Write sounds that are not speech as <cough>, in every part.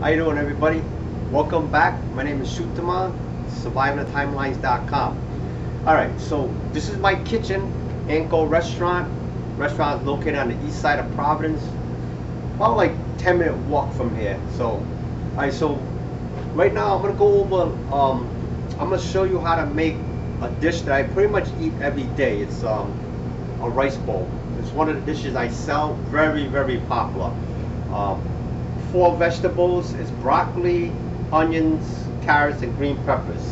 How you doing everybody? Welcome back. My name is Chutema, survivingthetimelines.com. Alright, so this is my kitchen, Angkor Restaurant. Restaurant is located on the east side of Providence. About like 10 minute walk from here. So, alright, so right now I'm gonna go over, um, I'm gonna show you how to make a dish that I pretty much eat every day. It's um, a rice bowl. It's one of the dishes I sell, very, very popular. Um, four vegetables is broccoli, onions, carrots, and green peppers.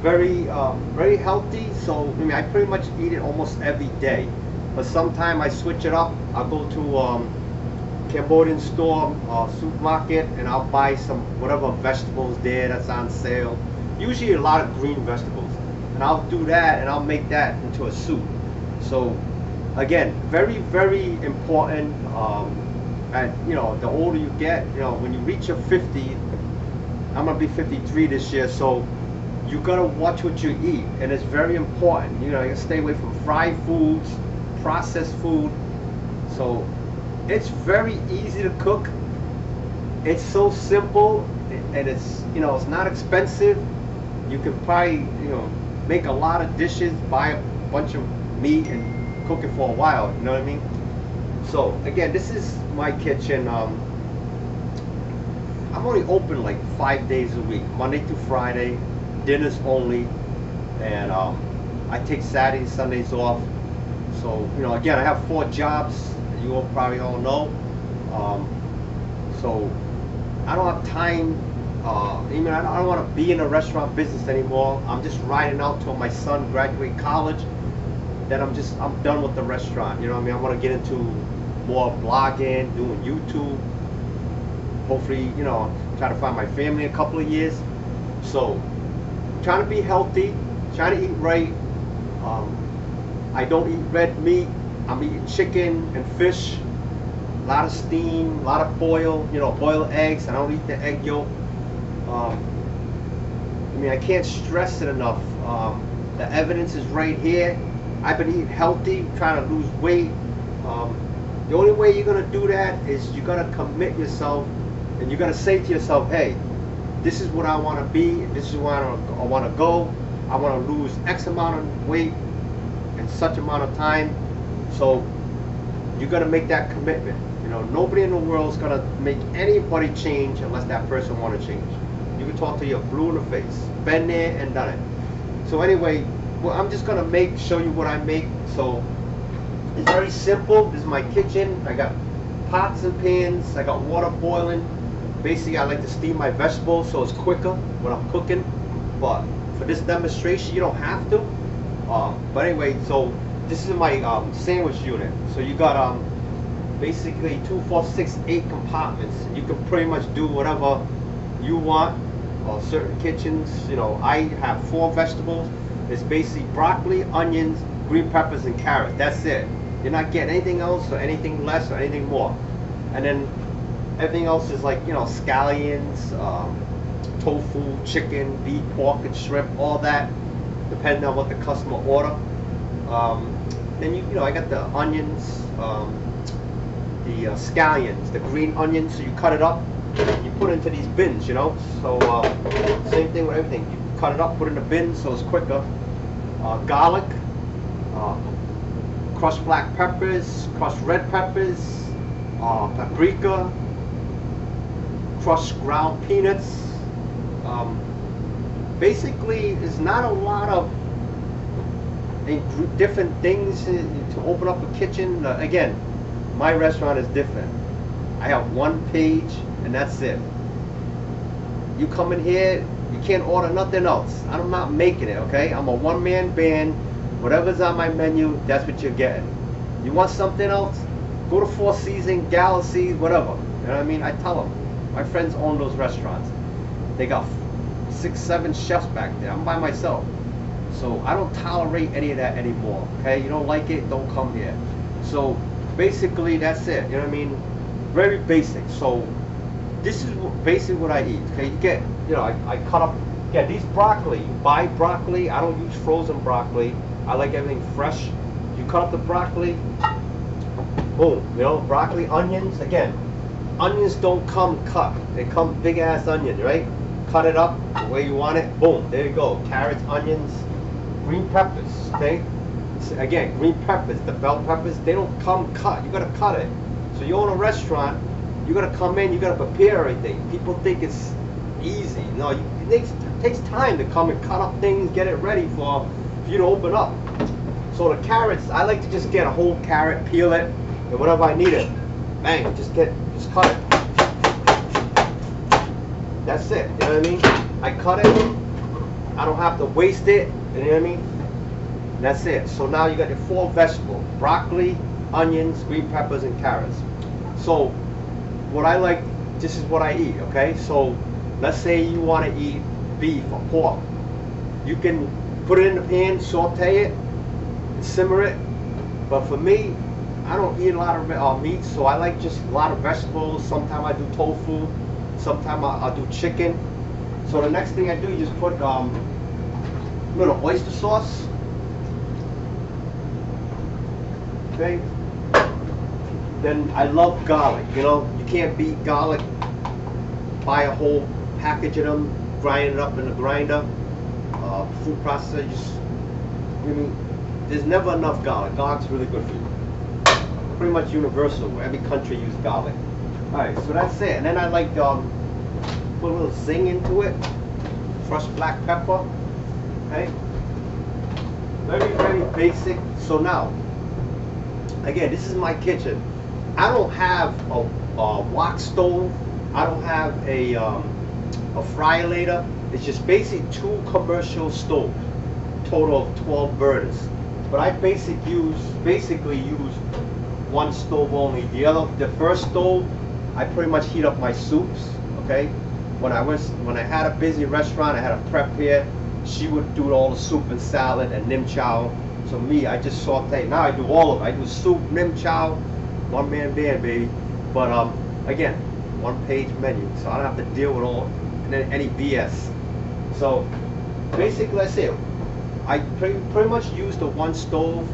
Very, uh, very healthy. So I mean, I pretty much eat it almost every day. But sometimes I switch it up. I'll go to um, Cambodian store, uh, supermarket, and I'll buy some whatever vegetables there that's on sale. Usually a lot of green vegetables, and I'll do that and I'll make that into a soup. So again, very, very important. Um, and you know, the older you get, you know, when you reach your 50, I'm gonna be 53 this year, so you gotta watch what you eat, and it's very important. You know, you stay away from fried foods, processed food. So it's very easy to cook. It's so simple, and it's you know, it's not expensive. You can probably you know make a lot of dishes, buy a bunch of meat, and cook it for a while. You know what I mean? So again, this is my kitchen. Um, I'm only open like five days a week, Monday to Friday, dinners only, and um, I take Saturdays, Sundays off. So you know, again, I have four jobs. You all probably all know. Um, so I don't have time. Uh, even I don't, don't want to be in the restaurant business anymore. I'm just riding out till my son graduate college. Then I'm just I'm done with the restaurant. You know what I mean? I want to get into more blogging, doing YouTube. Hopefully, you know, try to find my family in a couple of years. So, trying to be healthy, trying to eat right. Um, I don't eat red meat. I'm eating chicken and fish. A lot of steam, a lot of boil, you know, boiled eggs. I don't eat the egg yolk. Um, I mean, I can't stress it enough. Um, the evidence is right here. I've been eating healthy, trying to lose weight. Um, the only way you're gonna do that is you're gonna commit yourself and you're gonna say to yourself, hey, this is what I wanna be, this is where I wanna go. I wanna lose X amount of weight in such amount of time. So you're gonna make that commitment. You know, nobody in the world is gonna make anybody change unless that person wanna change. You can talk to your blue in the face. Been there and done it. So anyway, well, I'm just gonna make show you what I make. So it's very simple. This is my kitchen. I got pots and pans. I got water boiling. Basically, I like to steam my vegetables so it's quicker when I'm cooking. But for this demonstration, you don't have to. Uh, but anyway, so this is my um, sandwich unit. So you got um, basically two, four, six, eight compartments. You can pretty much do whatever you want. Uh, certain kitchens, you know, I have four vegetables. It's basically broccoli, onions, green peppers, and carrots. That's it. You're not getting anything else or anything less or anything more. And then everything else is like, you know, scallions, um, tofu, chicken, beef, pork, and shrimp, all that, depending on what the customer order. Um, then you, you know, I got the onions, um, the uh, scallions, the green onions. So you cut it up, you put it into these bins, you know. So uh, same thing with everything. You cut it up, put it in the bin, so it's quicker. Uh, garlic, uh, crushed black peppers, crushed red peppers, uh, paprika, crushed ground peanuts. Um, basically, there's not a lot of different things to open up a kitchen. Uh, again, my restaurant is different. I have one page and that's it. You come in here, you can't order nothing else. I'm not making it, okay? I'm a one-man band Whatever's on my menu, that's what you're getting. You want something else? Go to Four Seasons, Galaxy, whatever. You know what I mean? I tell them. My friends own those restaurants. They got six, seven chefs back there. I'm by myself. So I don't tolerate any of that anymore. Okay? You don't like it, don't come here. So basically that's it. You know what I mean? Very basic. So this is basically what I eat. Okay, you get, you know, I, I cut up, yeah, these broccoli, you buy broccoli. I don't use frozen broccoli. I like everything fresh. You cut up the broccoli, boom, you know, broccoli, onions, again, onions don't come cut. They come big ass onion, right? Cut it up the way you want it. Boom, there you go. Carrots, onions, green peppers. Okay. Again, green peppers, the bell peppers, they don't come cut. You gotta cut it. So you own a restaurant, you gotta come in, you gotta prepare everything. People think it's easy. No, you, it takes it takes time to come and cut up things, get it ready for, for you to open up. So the carrots, I like to just get a whole carrot, peel it, and whatever I need it, bang, just get, just cut it. That's it. You know what I mean? I cut it. I don't have to waste it. You know what I mean? That's it. So now you got your four vegetables: broccoli, onions, green peppers, and carrots. So what I like, this is what I eat. Okay. So let's say you want to eat beef or pork. You can put it in the pan, saute it, simmer it. But for me, I don't eat a lot of uh, meat, so I like just a lot of vegetables. Sometimes I do tofu. Sometimes I, I'll do chicken. So the next thing I do, you just put um, a little oyster sauce. Okay. Then I love garlic. You know, you can't beat garlic. Buy a whole package of them, grind it up in the grinder. Uh, food processor, just, I mean, there's never enough garlic. Garlic's really good for you. Pretty much universal. Every country uses garlic. All right, so that's it. And then I like um, put a little zing into it. Fresh black pepper. Okay. Very, very basic. So now, again, this is my kitchen. I don't have a, a wok stove. I don't have a um, a fryolator. It's just basically two commercial stoves, total of 12 burners. But I basic use basically use one stove only. The other, the first stove, I pretty much heat up my soups. Okay, when I was when I had a busy restaurant, I had a prep here. She would do all the soup and salad and nim chow. So me, I just saute. Now I do all of it. I do soup, nim chow, one man band, baby. But um, again, one page menu, so I don't have to deal with all any BS. So basically, I say I pretty, pretty much use the one stove.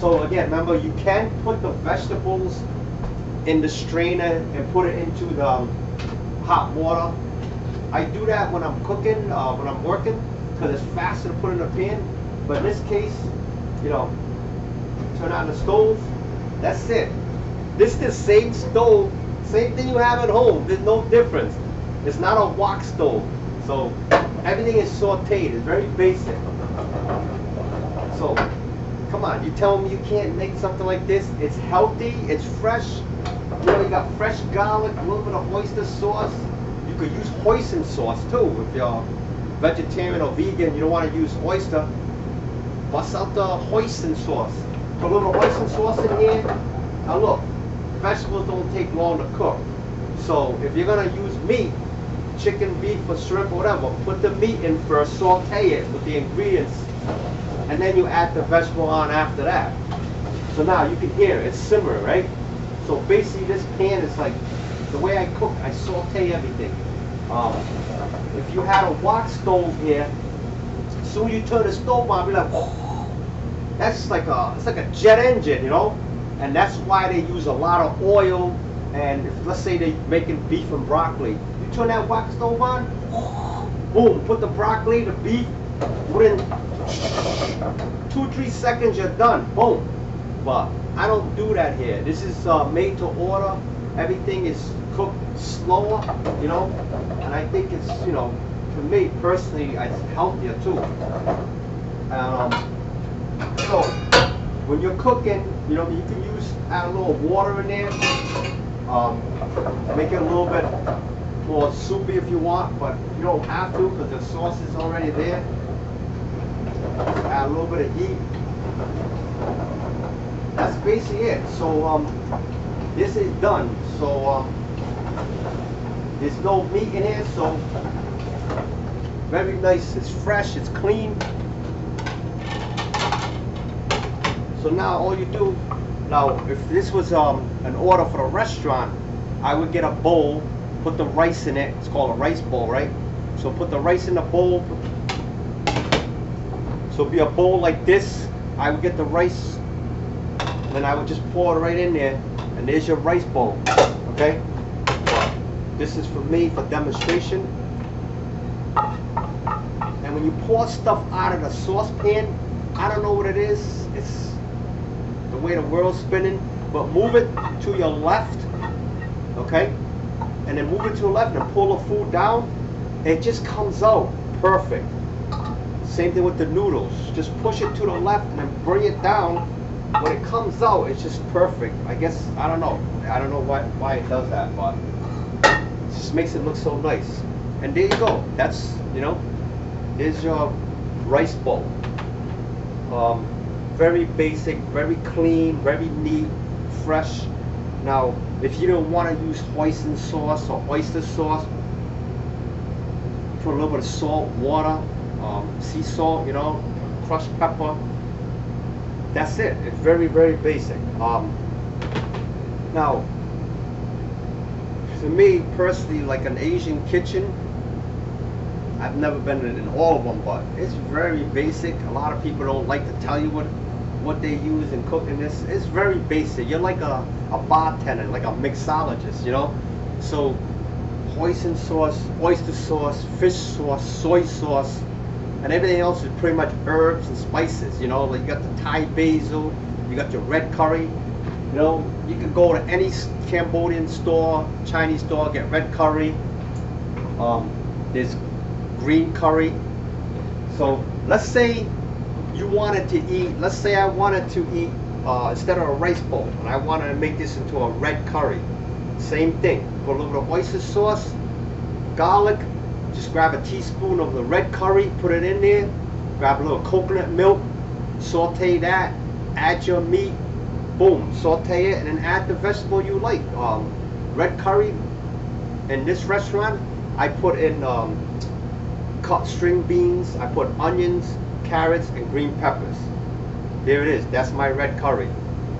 So again, remember you can put the vegetables in the strainer and put it into the um, hot water. I do that when I'm cooking, uh, when I'm working, because it's faster to put in the pan. But in this case, you know, turn on the stove. That's it. This is the same stove, same thing you have at home. There's no difference. It's not a wok stove. So everything is sauteed. It's very basic. So come on, you tell me you can't make something like this. It's healthy, it's fresh. You know, you got fresh garlic, a little bit of oyster sauce. You could use hoisin sauce too if you're vegetarian or vegan. You don't want to use oyster. Bust out the hoisin sauce. Put a little hoisin sauce in here. Now look, vegetables don't take long to cook. So if you're gonna use meat, chicken, beef, or shrimp, or whatever, put the meat in first, saute it with the ingredients, and then you add the vegetable on after that. So now you can hear it's simmering, right? So basically this pan is like, the way I cook, I saute everything. Um, if you had a wok stove here, soon you turn the stove on, be like, <laughs> that's like a, it's like a jet engine, you know? And that's why they use a lot of oil. And if, let's say they're making beef and broccoli, you turn that wok stove on, <gasps> boom, put the broccoli, the beef, within two, three seconds, you're done, boom. But I don't do that here. This is uh, made to order. Everything is cooked slower, you know, and I think it's, you know, to me personally, it's healthier too. Um, so when you're cooking, you know, you can use add a little water in there, um, make it a little bit more soupy if you want, but you don't have to because the sauce is already there. Add a little bit of heat. That's basically it. So um, this is done. So um, there's no meat in here, so very nice. It's fresh. It's clean. So now all you do, now if this was um, an order for a restaurant, I would get a bowl, put the rice in it. It's called a rice bowl, right? So put the rice in the bowl. So it'd be a bowl like this. I would get the rice, and I would just pour it right in there, and there's your rice bowl, okay? This is for me for demonstration. And when you pour stuff out of the saucepan, I don't know what it is. It's way the world's spinning. But move it to your left, okay? And then move it to the left and pull the food down. It just comes out perfect. Same thing with the noodles. Just push it to the left and then bring it down. When it comes out, it's just perfect. I guess, I don't know. I don't know why, why it does that, but it just makes it look so nice. And there you go. That's, you know, is your rice bowl. Um, very basic, very clean, very neat, fresh. Now, if you don't want to use hoisin sauce or oyster sauce, put a little bit of salt, water, um, sea salt, you know, crushed pepper. That's it. It's very, very basic. Um, now, to me personally, like an Asian kitchen, I've never been in all of them, but it's very basic. A lot of people don't like to tell you what what they use in cooking this. It's very basic. You're like a, a bartender, like a mixologist, you know? So hoisin sauce, oyster sauce, fish sauce, soy sauce, and everything else is pretty much herbs and spices, you know? Like you got the Thai basil, you got your red curry, you know? You can go to any Cambodian store, Chinese store, get red curry. Um, there's green curry. So let's say you wanted to eat, let's say I wanted to eat, uh, instead of a rice bowl, and I wanted to make this into a red curry. Same thing, put a little bit of oyster sauce, garlic, just grab a teaspoon of the red curry, put it in there, grab a little coconut milk, saute that, add your meat, boom, saute it, and then add the vegetable you like. Um, red curry, in this restaurant, I put in um, cut string beans, I put onions, carrots, and green peppers. There it is. That's my red curry.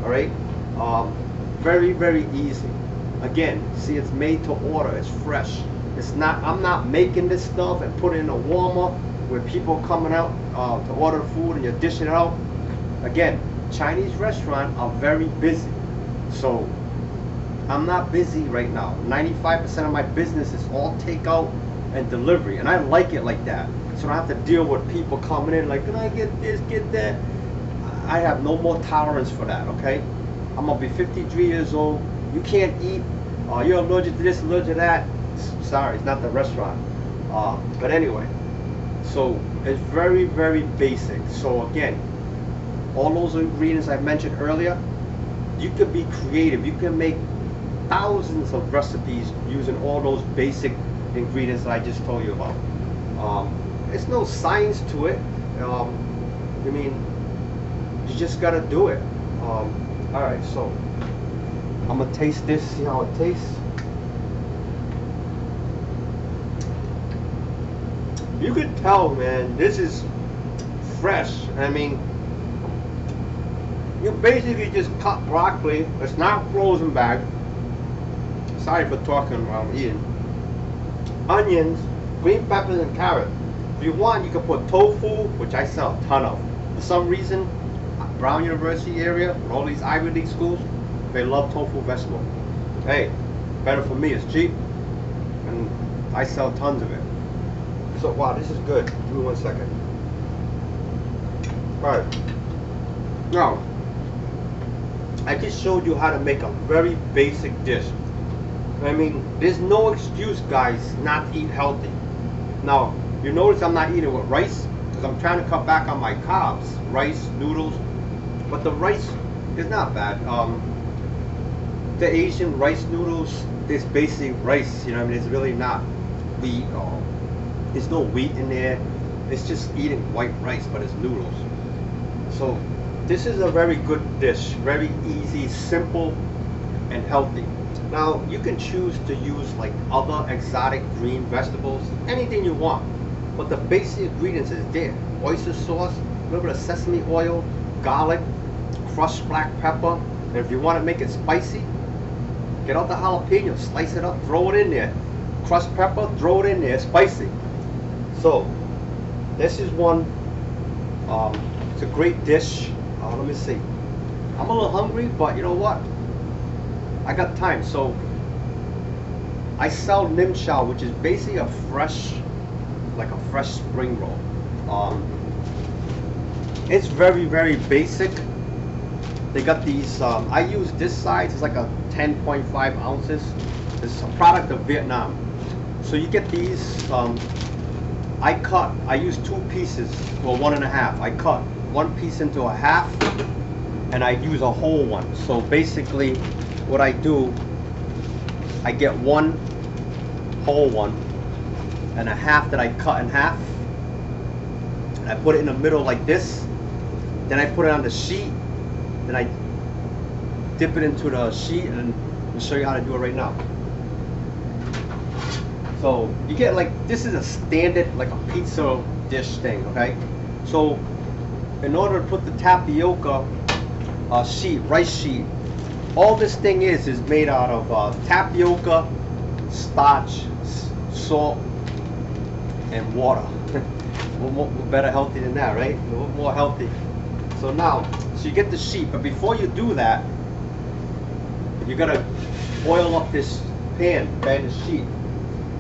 All right. Um, very, very easy. Again, see, it's made to order. It's fresh. It's not. I'm not making this stuff and putting in a warmer where people coming out uh, to order food and you're dishing it out. Again, Chinese restaurant are very busy. So I'm not busy right now. 95% of my business is all takeout and delivery, and I like it like that. So I have to deal with people coming in like, can I get this, get that? I have no more tolerance for that, okay? I'm gonna be 53 years old. You can't eat. Uh, you're allergic to this, allergic to that. Sorry, it's not the restaurant. Uh, but anyway, so it's very, very basic. So again, all those ingredients I mentioned earlier, you could be creative. You can make thousands of recipes using all those basic ingredients that I just told you about. Um, there's no science to it. Um, I mean, you just gotta do it. Um, all right, so I'm gonna taste this, see how it tastes. You can tell, man, this is fresh. I mean, you basically just cut broccoli. It's not frozen back. Sorry for talking while I'm eating. Onions, green peppers, and carrot. If you want, you can put tofu, which I sell a ton of. For some reason, Brown University area, all these Ivy League schools, they love tofu vegetable. Hey, better for me, it's cheap, and I sell tons of it. So, wow, this is good. Give me one second. Alright. Now, I just showed you how to make a very basic dish. I mean, there's no excuse, guys, not to eat healthy. Now, you notice I'm not eating with rice because I'm trying to cut back on my carbs, rice, noodles. But the rice is not bad. Um, the Asian rice noodles is basically rice. You know, I mean, it's really not wheat. There's no wheat in there. It's just eating white rice, but it's noodles. So this is a very good dish. Very easy, simple, and healthy. Now you can choose to use like other exotic green vegetables, anything you want. But the basic ingredients is there. Oyster sauce, a little bit of sesame oil, garlic, crushed black pepper. And if you want to make it spicy, get out the jalapeno, slice it up, throw it in there. Crushed pepper, throw it in there, spicy. So, this is one, um, it's a great dish. Uh, let me see. I'm a little hungry, but you know what? I got time, so I sell nim which is basically a fresh, like a fresh spring roll. Um, it's very very basic. They got these. Um, I use this size. It's like a 10.5 ounces. It's a product of Vietnam. So you get these. Um, I cut. I use two pieces or one and a half. I cut one piece into a half, and I use a whole one. So basically, what I do, I get one whole one and a half that I cut in half. And I put it in the middle like this. Then I put it on the sheet. Then I dip it into the sheet and I'll show you how to do it right now. So you get like this is a standard like a pizza dish thing, okay? So in order to put the tapioca uh, sheet, rice sheet, all this thing is is made out of uh, tapioca, starch, salt, and water. <laughs> what more, better healthy than that, right? What more healthy? So now, so you get the sheet, but before you do that, you gotta oil up this pan, the sheet.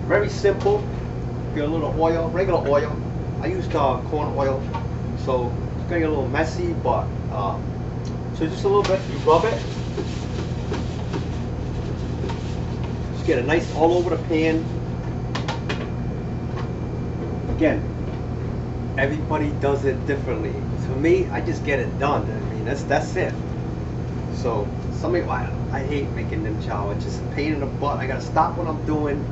Very simple. Get a little oil, regular oil. I used uh, corn oil, so it's gonna get a little messy, but uh, so just a little bit. You rub it. Just get it nice all over the pan. Again, everybody does it differently. For me, I just get it done. I mean, that's that's it. So somebody, I, I hate making them chow. It's just a pain in the butt. I gotta stop what I'm doing,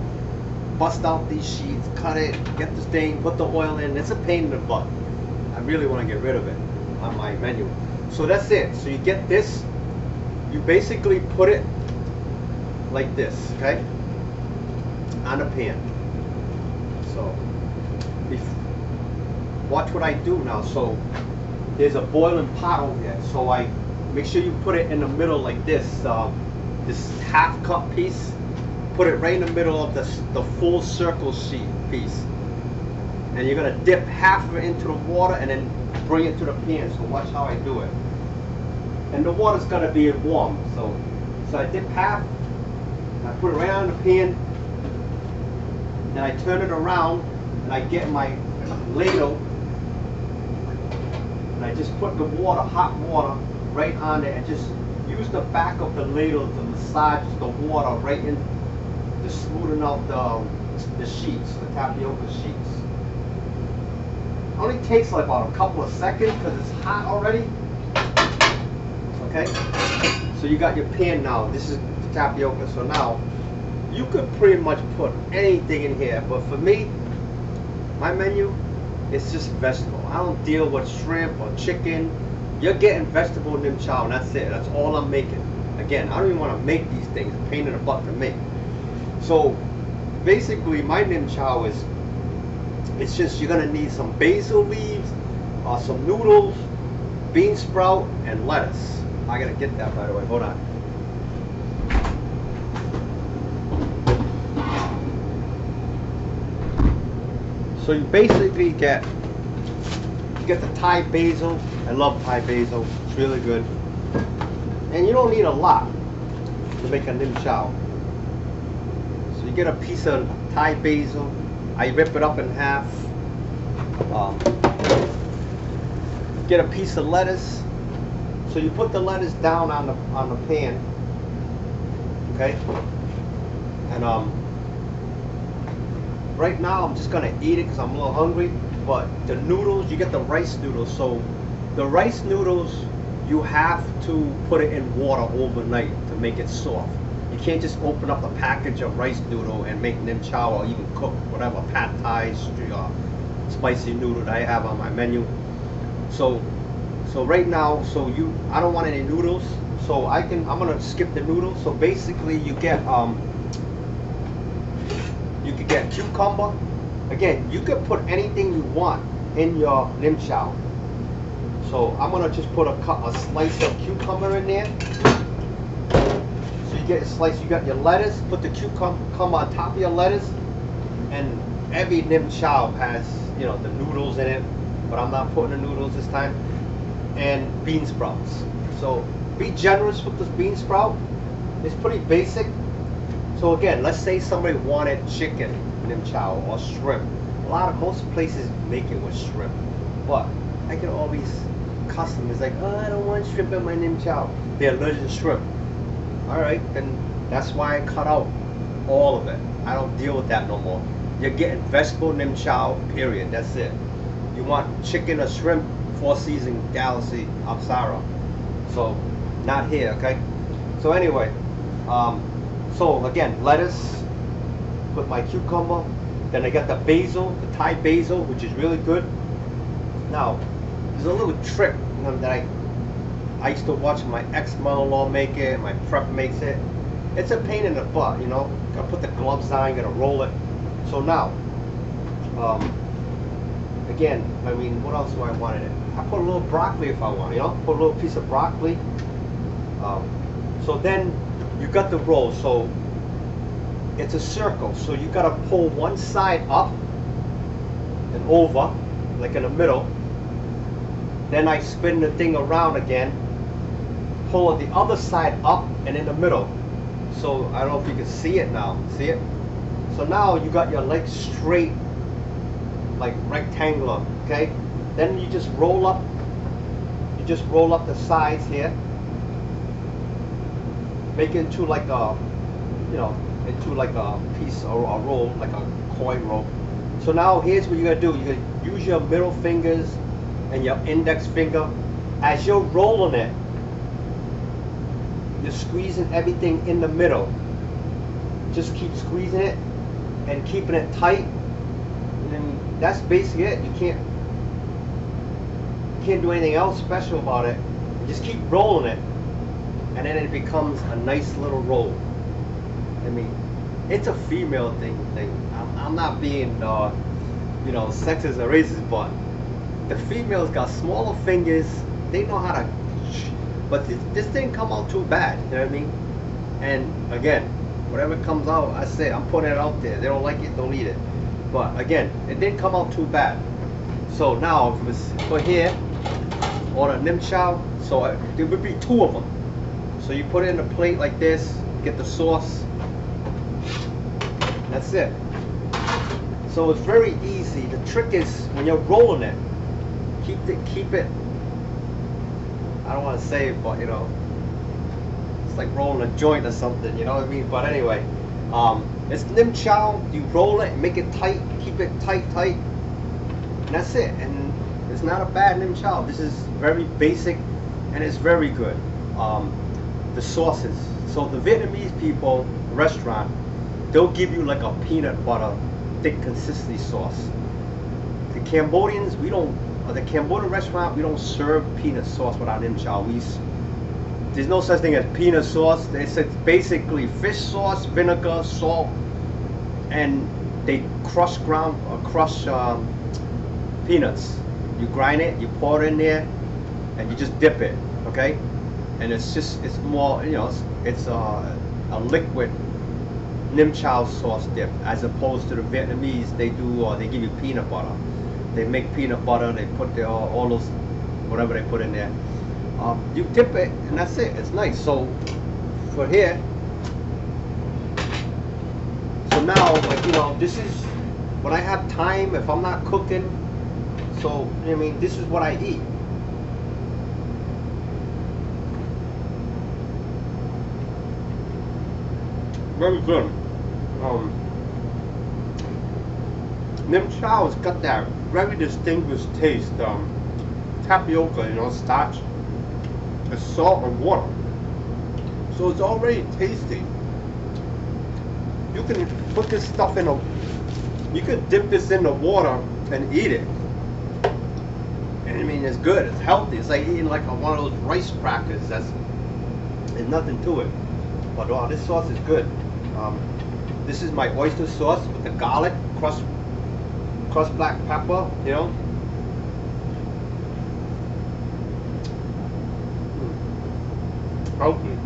bust out these sheets, cut it, get this thing, put the oil in. It's a pain in the butt. I really want to get rid of it on my menu. So that's it. So you get this. You basically put it like this, okay, on a pan. So watch what I do now. So there's a boiling pot over there. So I make sure you put it in the middle like this. Um, this half cup piece. Put it right in the middle of the, the full circle sheet piece. And you're gonna dip half of it into the water and then bring it to the pan. So watch how I do it. And the water's gonna be warm. So so I dip half, I put it right on the pan, then I turn it around and I get my ladle and I just put the water, hot water, right on there and just use the back of the ladle to massage the water right in, just smoothing out the, the sheets, the tapioca sheets. It Only takes like about a couple of seconds because it's hot already. Okay? So you got your pan now. This is the tapioca. So now you could pretty much put anything in here, but for me, my menu is just vegetable. I don't deal with shrimp or chicken. You're getting vegetable nim chow, and that's it. That's all I'm making. Again, I don't even want to make these things. A pain in the butt to make. So basically, my nim chow is it's just you're gonna need some basil leaves, uh, some noodles, bean sprout, and lettuce. I gotta get that by the way. Hold on. So you basically get you get the Thai basil. I love Thai basil. It's really good. And you don't need a lot to make a nim chow. So you get a piece of Thai basil. I rip it up in half. Um, get a piece of lettuce. So you put the lettuce down on the on the pan. Okay. And um, right now I'm just gonna eat it because I'm a little hungry. But the noodles, you get the rice noodles. So the rice noodles, you have to put it in water overnight to make it soft. You can't just open up a package of rice noodle and make nim chow or even cook whatever pad thai, spicy noodle that I have on my menu. So, so right now, so you, I don't want any noodles. So I can, I'm gonna skip the noodles. So basically, you get um, cucumber. Again, you could put anything you want in your nim chow. So I'm gonna just put a, a slice of cucumber in there. So you get a slice, you got your lettuce, put the cucumber on top of your lettuce, and every nim chow has, you know, the noodles in it, but I'm not putting the noodles this time, and bean sprouts. So be generous with this bean sprout. It's pretty basic. So again, let's say somebody wanted chicken nim chow or shrimp. A lot of most places make it with shrimp, but I can always these customers like, oh, I don't want shrimp in my nim chow. They're allergic to shrimp. All right, then that's why I cut out all of it. I don't deal with that no more. You're getting vegetable nim chow, period. That's it. You want chicken or shrimp, Four Season Galaxy, Apsara. So, not here, okay? So anyway, um, so again, lettuce, put my cucumber, then I got the basil, the Thai basil, which is really good. Now, there's a little trick that I I used to watch my ex-mother-in-law make it, my prep makes it. It's a pain in the butt, you know. Gotta put the gloves on, gotta roll it. So now, um, again, I mean, what else do I want in it? I put a little broccoli if I want, you know, put a little piece of broccoli. Um, so then you got the roll. So it's a circle. So you got to pull one side up and over, like in the middle. Then I spin the thing around again, pull the other side up and in the middle. So I don't know if you can see it now. See it? So now you got your legs straight, like rectangular, okay? Then you just roll up, you just roll up the sides here, make it into like a, you know, into like a piece or a roll, like a coin roll. So now here's what you're gonna do. You're gonna use your middle fingers and your index finger. As you're rolling it, you're squeezing everything in the middle. Just keep squeezing it and keeping it tight. And that's basically it. You can't can't do anything else special about it. Just keep rolling it, and then it becomes a nice little roll. I mean, it's a female thing. Thing. I'm, I'm not being, uh, you know, sexist or racist, but the females got smaller fingers. They know how to. But this, this didn't come out too bad. You know what I mean? And again, whatever comes out, I say I'm putting it out there. They don't like it, don't eat it. But again, it didn't come out too bad. So now, if it was for here, or the nim chow, so I, there would be two of them. So you put it in a plate like this, get the sauce. That's it. So it's very easy. The trick is when you're rolling it, keep it, keep it. I don't want to say it, but you know, it's like rolling a joint or something. You know what I mean? But anyway, um, it's nim chow. You roll it, make it tight, keep it tight, tight, and that's it. And it's not a bad nim chow. This is very basic, and it's very good. Um, the sauces. So the Vietnamese people restaurant, they'll give you like a peanut butter thick consistency sauce. The Cambodians, we don't. Uh, the Cambodian restaurant, we don't serve peanut sauce with our nim chow. We, there's no such thing as peanut sauce. It's, it's basically fish sauce, vinegar, salt, and they crush ground or uh, crush um, peanuts. You grind it, you pour it in there, and you just dip it. Okay, and it's just it's more you know it's, it's a, a liquid nim chow sauce dip as opposed to the Vietnamese they do or uh, they give you peanut butter. They make peanut butter they put the, all, all those whatever they put in there. Um, you dip it and that's it it's nice. So for here so now like you know this is when I have time if I'm not cooking so I mean this is what I eat very good. Um, Nim Chow's got that very distinguished taste. Um, tapioca, you know, starch, salt and water. So it's already tasty. You can put this stuff in a, you can dip this in the water and eat it. And I mean, it's good. It's healthy. It's like eating like a, one of those rice crackers. That's there's nothing to it. But wow, this sauce is good. Um, this is my oyster sauce with the garlic, crushed, crushed black pepper, you know. Mm. Healthy.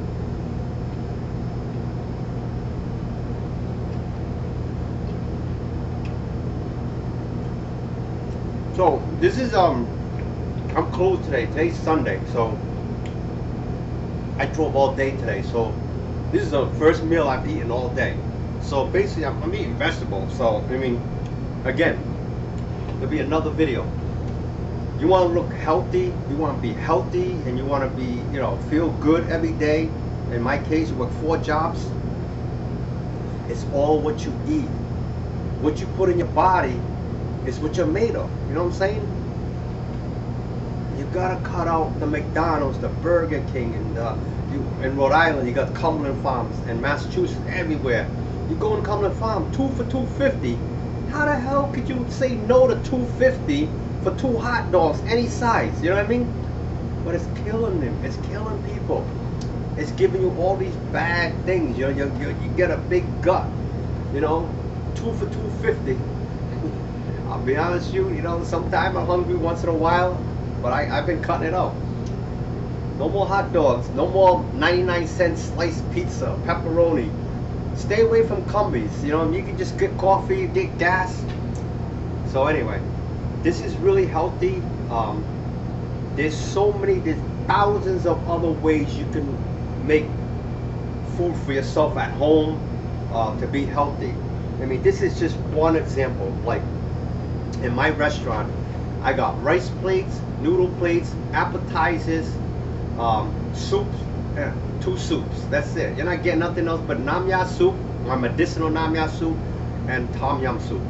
So this is um I'm closed today. Today's Sunday, so I drove all day today. So this is the first meal I've eaten all day. So basically, I'm, I'm eating vegetables. So I mean, again, there'll be another video. You want to look healthy, you want to be healthy, and you want to be, you know, feel good every day. In my case, work four jobs. It's all what you eat. What you put in your body is what you're made of. You know what I'm saying? You gotta cut out the McDonald's, the Burger King, and the, you, in Rhode Island you got Cumberland Farms, and Massachusetts, everywhere. You go in Cumberland Farm, two for two fifty. How the hell could you say no to two fifty for two hot dogs, any size? You know what I mean? But it's killing them. It's killing people. It's giving you all these bad things. You know, you, you, you get a big gut. You know, two for two fifty. <laughs> I'll be honest with you, you know, sometimes I'm hungry once in a while, but I, I've been cutting it out. No more hot dogs, no more 99 cent sliced pizza, pepperoni. Stay away from Cumbies, you know, you can just get coffee, get gas. So anyway, this is really healthy. Um, there's so many, there's thousands of other ways you can make food for yourself at home uh, to be healthy. I mean, this is just one example. Like in my restaurant, I got rice plates, noodle plates, appetizers, um, soups, yeah, two soups. That's it. You're not getting nothing else but namya soup, my medicinal namya soup, and tom yum soup.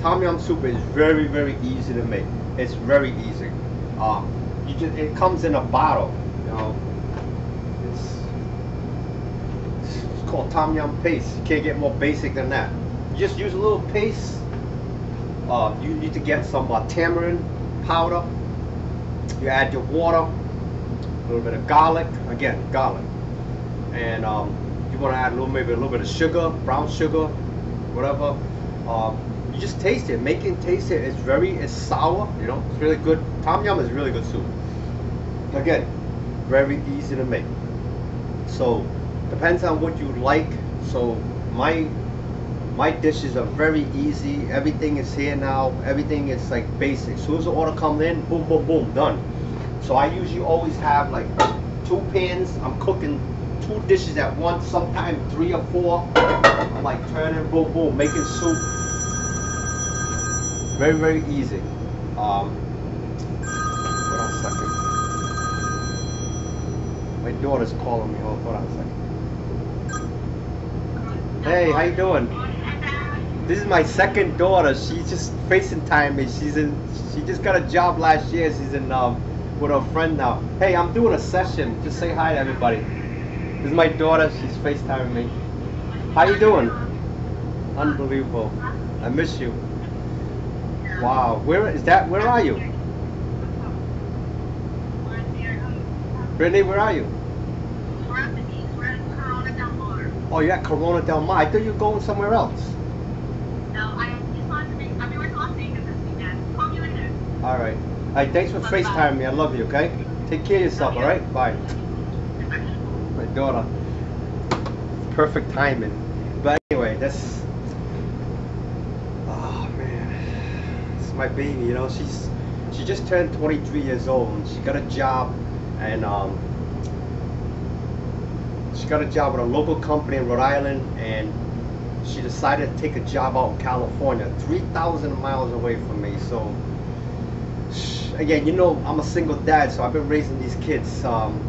Tom yum soup is very, very easy to make. It's very easy. Um, you just it comes in a bottle. You know, it's, it's called tom yum paste. You can't get more basic than that. You just use a little paste. Uh, you need to get some uh, tamarind powder. You add your water, a little bit of garlic. Again, garlic, and um, you want to add a little, maybe a little bit of sugar, brown sugar, whatever. Um, you just taste it, make it taste it. It's very, it's sour. You know, it's really good. Tom yum is really good soup. Again, very easy to make. So depends on what you like. So my my dishes are very easy. Everything is here now. Everything is like basic. As soon as the order comes in, boom, boom, boom, done. So I usually always have like two pans. I'm cooking two dishes at once, sometimes three or four. I'm like turning, boom, boom, making soup. Very, very easy. Um, hold on a second. My daughter's calling me. Hold, on a second. Hey, how you doing? This is my second daughter. She just FaceTime me. She's in. She just got a job last year. She's in um, with her friend now. Hey, I'm doing a session. Just say hi to everybody. This is my daughter. She's FaceTiming me. How you doing? Unbelievable. I miss you. Wow. Where is that? Where are you? Brittany, where are you? Oh, you're at Corona Del Mar. I thought you were going somewhere else. All right. All right, thanks for FaceTiming me. I love you, okay? Take care of yourself, all right? Bye. My daughter. Perfect timing. But anyway, that's... Oh, man. It's my baby, you know? She's... She just turned 23 years old and she got a job and um, she got a job with a local company in Rhode Island and she decided to take a job out in California, 3,000 miles away from me. So again, you know, I'm a single dad, so I've been raising these kids um,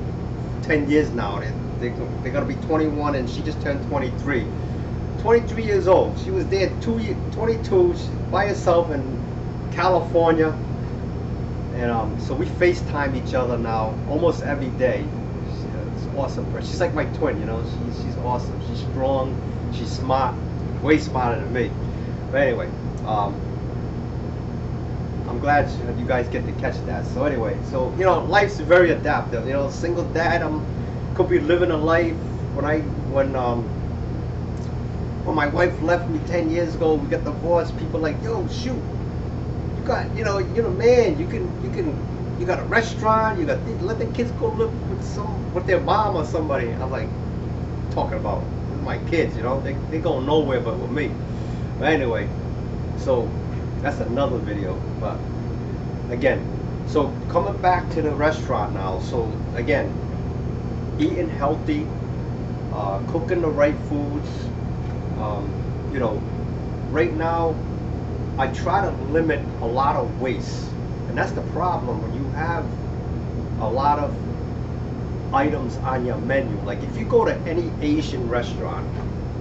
10 years now. They, they, they're gonna be 21 and she just turned 23. 23 years old. She was there two, 22 by herself in California. And um, so we FaceTime each other now almost every day. It's awesome. She's like my twin, you know. She's, she's awesome. She's strong. She's smart. Way smarter than me. But anyway, um, I'm glad you guys get to catch that. So anyway, so you know, life's very adaptive. You know, single dad. I'm could be living a life. When I when um when my wife left me 10 years ago, we got divorced. People like, yo, shoot, you got you know you're a man. You can you can you got a restaurant. You got let the kids go live with some with their mom or somebody. I'm like talking about my kids. You know, they they go nowhere but with me. But anyway, so that's another video but again so coming back to the restaurant now so again eating healthy uh, cooking the right foods um, you know, right now, I try to limit a lot of waste. And that's the problem when you have a lot of items on your menu. Like if you go to any Asian restaurant,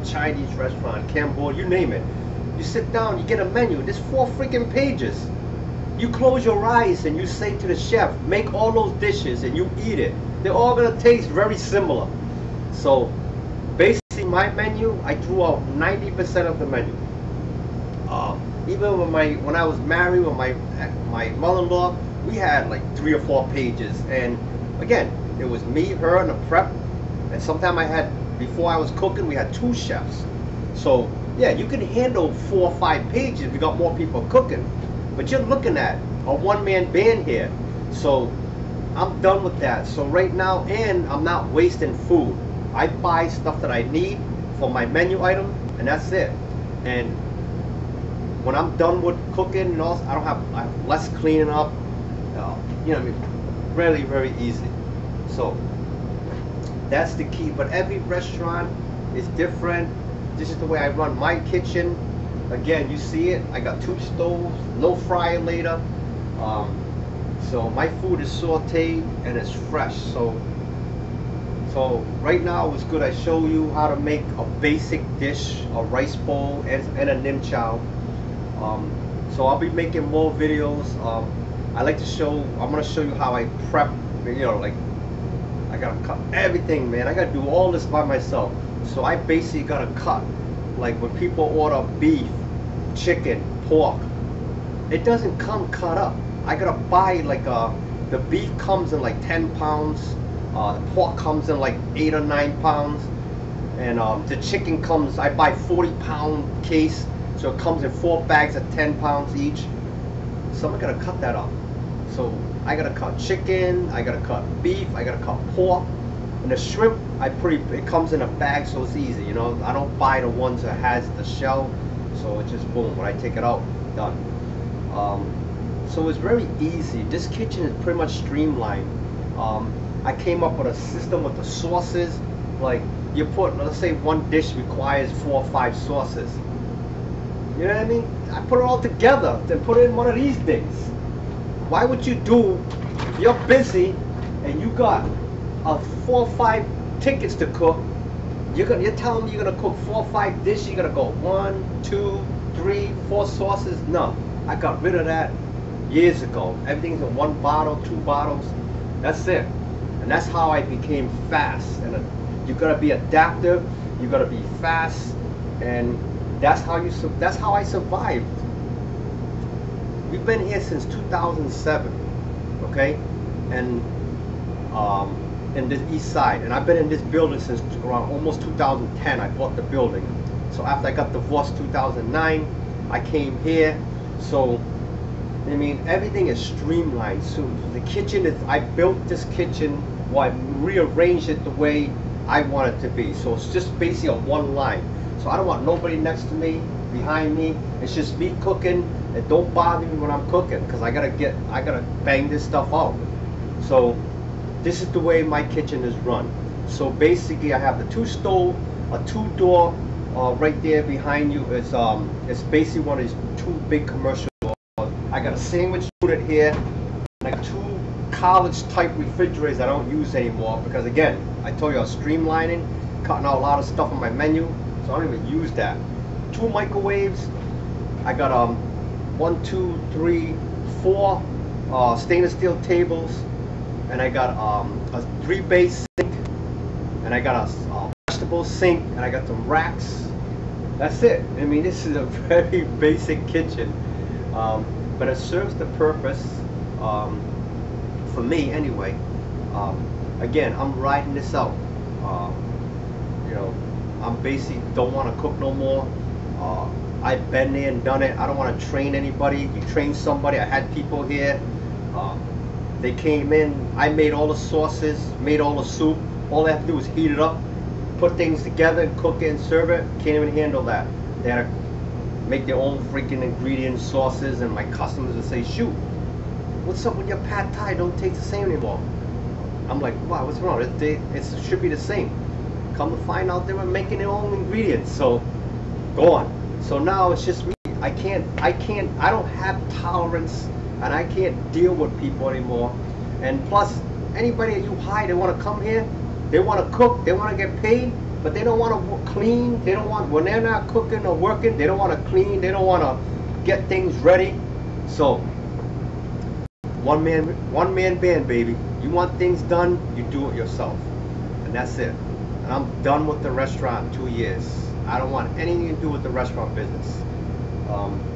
Chinese restaurant, Cambodia, you name it, you sit down, you get a menu, there's four freaking pages. You close your eyes and you say to the chef, make all those dishes and you eat it. They're all gonna taste very similar. So basically my menu, I threw out 90% of the menu. Um, even when my when I was married with my my mother-in-law, we had like three or four pages. And again, it was me, her, and a prep. And sometimes I had before I was cooking, we had two chefs. So yeah, you can handle four or five pages if you got more people cooking. But you're looking at a one-man band here. So I'm done with that. So right now, and I'm not wasting food. I buy stuff that I need for my menu item, and that's it. And when I'm done with cooking and all, I don't have, I have less cleaning up. Uh, you know, I mean, really, very easy. So that's the key. But every restaurant is different. This is the way I run my kitchen. Again, you see it. I got two stoves, no fryer later. Um, so my food is sauteed and it's fresh. So so right now it's good. I show you how to make a basic dish, a rice bowl and, and a nim chow. Um, so I'll be making more videos. Um, I like to show. I'm gonna show you how I prep. You know, like I gotta cut everything, man. I gotta do all this by myself. So I basically gotta cut. Like when people order beef, chicken, pork, it doesn't come cut up. I gotta buy like a, uh, the beef comes in like 10 pounds, uh, the pork comes in like eight or nine pounds, and um, the chicken comes, I buy 40 pound case, so it comes in four bags of 10 pounds each. So I'm gonna cut that up. So I gotta cut chicken, I gotta cut beef, I gotta cut pork, and the shrimp, I pretty, it comes in a bag so it's easy, you know. I don't buy the ones that has the shell, so it's just boom, when I take it out, done. Um, so it's very easy. This kitchen is pretty much streamlined. Um, I came up with a system with the sauces. Like you put, let's say one dish requires four or five sauces. You know what I mean? I put it all together, then put it in one of these things. Why would you do, you're busy and you got a four or five tickets to cook. You're gonna, you're telling me you're gonna cook four or five dishes. You're gonna go one, two, three, four sauces. No, I got rid of that years ago. Everything's in one bottle, two bottles. That's it. And that's how I became fast. And uh, you gotta be adaptive. You gotta be fast. And that's how you. That's how I survived. We've been here since 2007. Okay, and um, in the east side. And I've been in this building since around almost 2010. I bought the building. So after I got divorced 2009, I came here. So I mean, everything is streamlined. So the kitchen is, I built this kitchen, well, I rearranged it the way I want it to be. So it's just basically a one line. So I don't want nobody next to me, behind me. It's just me cooking. And don't bother me when I'm cooking because I gotta get, I gotta bang this stuff out. So this is the way my kitchen is run. So basically I have the two stove, a two door uh, right there behind you um, it's basically one of these two big commercial doors. I got a sandwich unit here, and I got two college type refrigerators I don't use anymore because again, I told you I was streamlining, cutting out a lot of stuff on my menu, so I don't even use that. Two microwaves, I got um one, two, three, four uh, stainless steel tables, and I got um, a three base sink, and I got a, a vegetable sink, and I got some racks. That's it. I mean, this is a <laughs> very basic kitchen. Um, but it serves the purpose um, for me anyway. Um, again, I'm riding this out. Uh, you know, I'm basically don't want to cook no more. Uh, I've been there and done it. I don't want to train anybody. You train somebody. I had people here. Uh, they came in. I made all the sauces, made all the soup. All they have to do is heat it up, put things together, and cook it and serve it. Can't even handle that. They had to make their own freaking ingredients, sauces, and my customers would say, shoot, what's up with your pad thai? Don't taste the same anymore. I'm like, wow, what's wrong? It, they, it should be the same. Come to find out they were making their own ingredients. So, go on. So now it's just me. I can't, I can't, I don't have tolerance and I can't deal with people anymore. And plus, anybody that you hire, they want to come here, they want to cook, they want to get paid, but they don't want to clean. They don't want, when they're not cooking or working, they don't want to clean, they don't want to get things ready. So, one man, one man band, baby. You want things done, you do it yourself. And that's it. And I'm done with the restaurant two years. I don't want anything to do with the restaurant business. Um,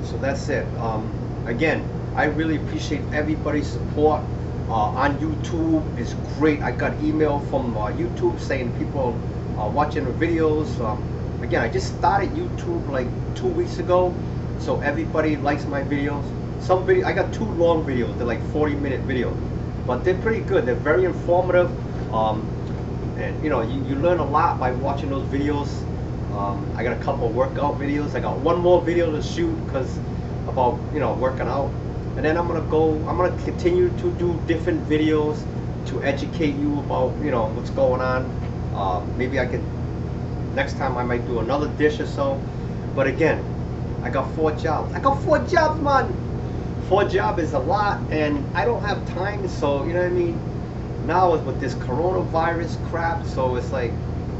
so that's it. Um, again, I really appreciate everybody's support uh, on YouTube. It's great. I got email from uh, YouTube saying people are watching the videos. Um, again, I just started YouTube like two weeks ago, so everybody likes my videos. Some video, I got two long videos. They're like 40 minute videos, but they're pretty good. They're very informative. Um, and you know, you, you learn a lot by watching those videos. Um, I got a couple workout videos. I got one more video to shoot because about you know working out, and then I'm gonna go. I'm gonna continue to do different videos to educate you about you know what's going on. Uh, maybe I could next time I might do another dish or so. But again, I got four jobs. I got four jobs, man. Four jobs is a lot, and I don't have time. So you know what I mean. Now is with this coronavirus crap, so it's like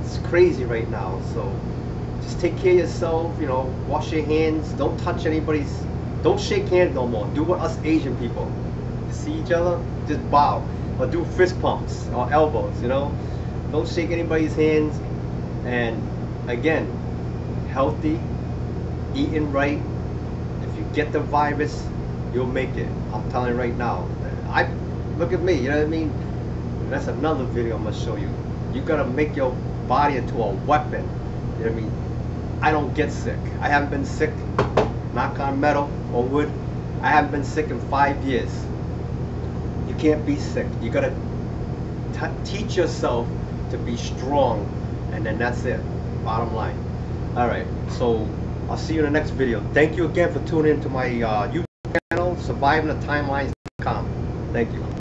it's crazy right now. So just take care of yourself, you know, wash your hands, don't touch anybody's, don't shake hands no more. Do what us Asian people. See each other, just bow. Or do fist pumps or elbows, you know. Don't shake anybody's hands. And again, healthy, eating right. If you get the virus, you'll make it. I'm telling you right now. I look at me, you know what I mean? That's another video I'm gonna show you. You gotta make your body into a weapon. You know what I mean? I don't get sick. I haven't been sick, knock on metal or wood. I haven't been sick in five years. You can't be sick. You gotta teach yourself to be strong, and then that's it. Bottom line. All right. So I'll see you in the next video. Thank you again for tuning into my uh, YouTube channel, Surviving the survivingthetimelines.com. Thank you.